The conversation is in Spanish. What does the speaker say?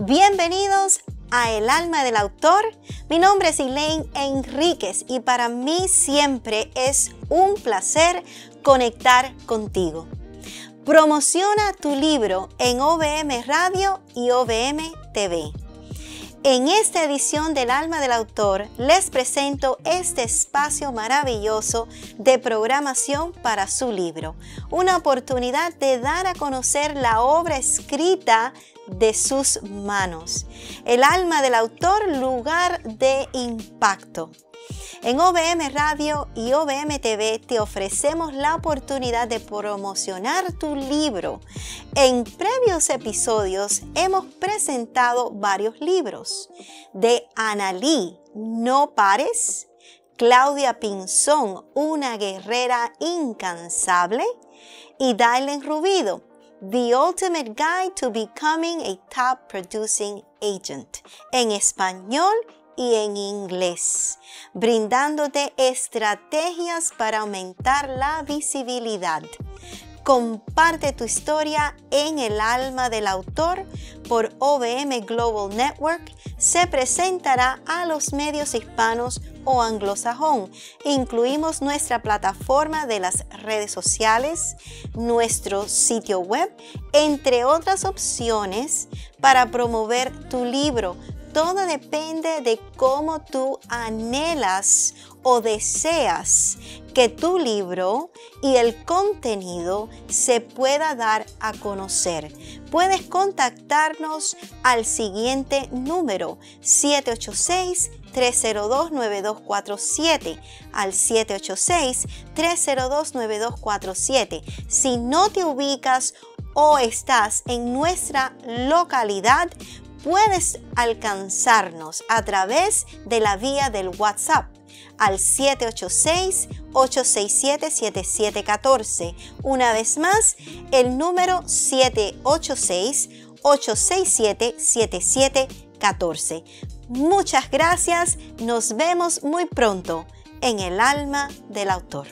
Bienvenidos a El alma del autor. Mi nombre es Elaine Enríquez y para mí siempre es un placer conectar contigo. Promociona tu libro en OBM Radio y OBM TV. En esta edición del Alma del Autor les presento este espacio maravilloso de programación para su libro, una oportunidad de dar a conocer la obra escrita de sus manos. El alma del autor, lugar de impacto. En OBM Radio y OBM TV te ofrecemos la oportunidad de promocionar tu libro. En previos episodios hemos presentado varios libros de Analí, No Pares, Claudia Pinzón, una guerrera incansable, y Dylan Rubido, The Ultimate Guide to Becoming a Top Producing Agent, en español y en inglés, brindándote estrategias para aumentar la visibilidad. Comparte tu historia en el alma del autor por OBM Global Network. Se presentará a los medios hispanos o anglosajón. Incluimos nuestra plataforma de las redes sociales, nuestro sitio web, entre otras opciones para promover tu libro todo depende de cómo tú anhelas o deseas que tu libro y el contenido se pueda dar a conocer. Puedes contactarnos al siguiente número 786-302-9247 al 786-302-9247. Si no te ubicas o estás en nuestra localidad, puedes alcanzarnos a través de la vía del WhatsApp al 786-867-7714. Una vez más, el número 786-867-7714. Muchas gracias, nos vemos muy pronto en el alma del autor.